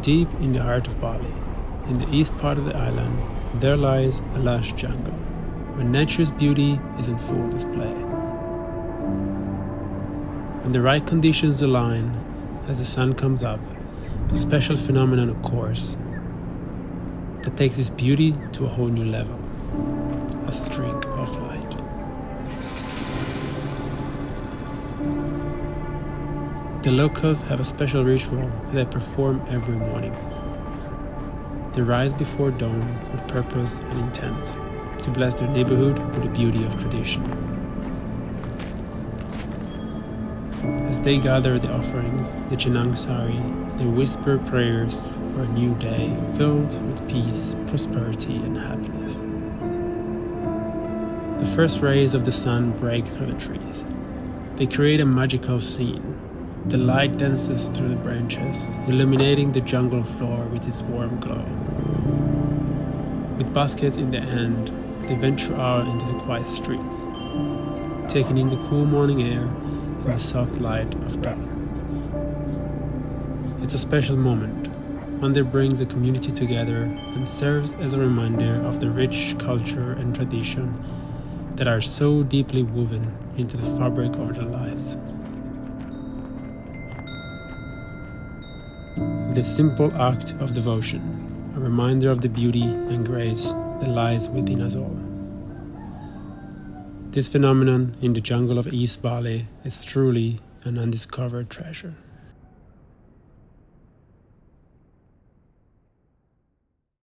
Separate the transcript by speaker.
Speaker 1: Deep in the heart of Bali, in the east part of the island, there lies a lush jungle, where nature's beauty is in full display. When the right conditions align, as the sun comes up, a special phenomenon occurs that takes this beauty to a whole new level a streak of light. The locals have a special ritual that they perform every morning. They rise before dawn with purpose and intent to bless their neighborhood with the beauty of tradition. As they gather the offerings, the Canang Sari, they whisper prayers for a new day filled with peace, prosperity, and happiness. The first rays of the sun break through the trees. They create a magical scene the light dances through the branches, illuminating the jungle floor with its warm glow. With baskets in their hand, they venture out into the quiet streets, taking in the cool morning air and the soft light of dawn. It's a special moment, one that brings the community together and serves as a reminder of the rich culture and tradition that are so deeply woven into the fabric of their lives. The simple act of devotion, a reminder of the beauty and grace that lies within us all. This phenomenon in the jungle of East Bali is truly an undiscovered treasure.